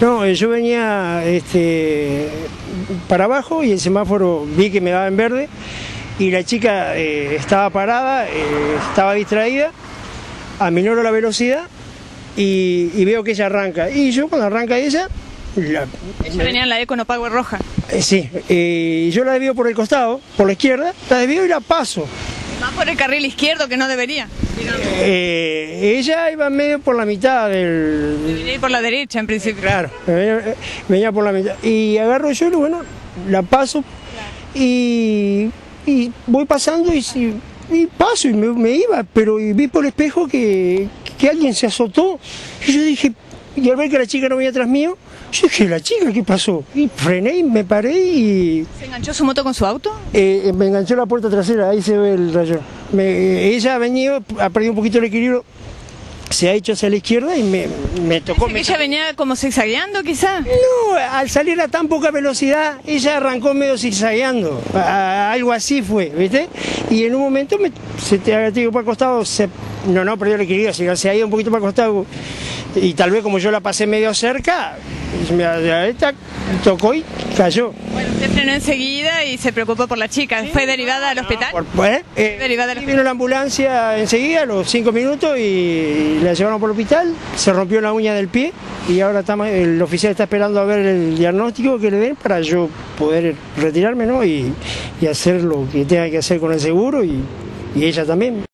No, eh, yo venía este, para abajo y el semáforo vi que me daba en verde y la chica eh, estaba parada, eh, estaba distraída, aminoro la velocidad y, y veo que ella arranca. Y yo cuando arranca ella, la- Ella venía en la Econo Power roja. eh, sí, yo la desvío por el costado, por la izquierda, la desvío y la paso. Más por el carril izquierdo que no debería. Ella iba medio por la mitad del, por la derecha en principio. Claro, venía, venía por la mitad. Y agarro yo, y bueno, la paso y, y voy pasando y, y paso y me, me iba, pero y vi por el espejo que, que alguien se azotó. Y yo dije, y al ver que la chica no venía atrás mío, yo dije, la chica, ¿qué pasó? Y frené y me paré y ¿Se enganchó su moto con su auto? eh, me enganchó la puerta trasera, ahí se ve el rayón. Me- eh, ella ha venido, ha perdido un poquito el equilibrio, se ha hecho hacia la izquierda y me, me tocó. Que me ella venía como zigzagueando quizá. No, al salir a tan poca velocidad, ella arrancó medio zigzagueando. A- a- algo así fue, ¿viste? Y en un momento me, se te ha para el costado, se, no, no, perdió el equilibrio, se, se ha ido un poquito para el costado. Y tal vez como yo la pasé medio cerca, me esta tocó y cayó. Bueno, usted frenó enseguida y se preocupó por la chica. ¿Fue derivada al hospital? Por- pues, eh, Derivada vino la ambulancia enseguida, a los cinco minutos, y la llevaron por el hospital, se rompió la uña del pie y ahora estamos, el oficial está esperando a ver el diagnóstico que le den para yo poder retirarme ¿no? y, y hacer lo que tenga que hacer con el seguro y, y ella también.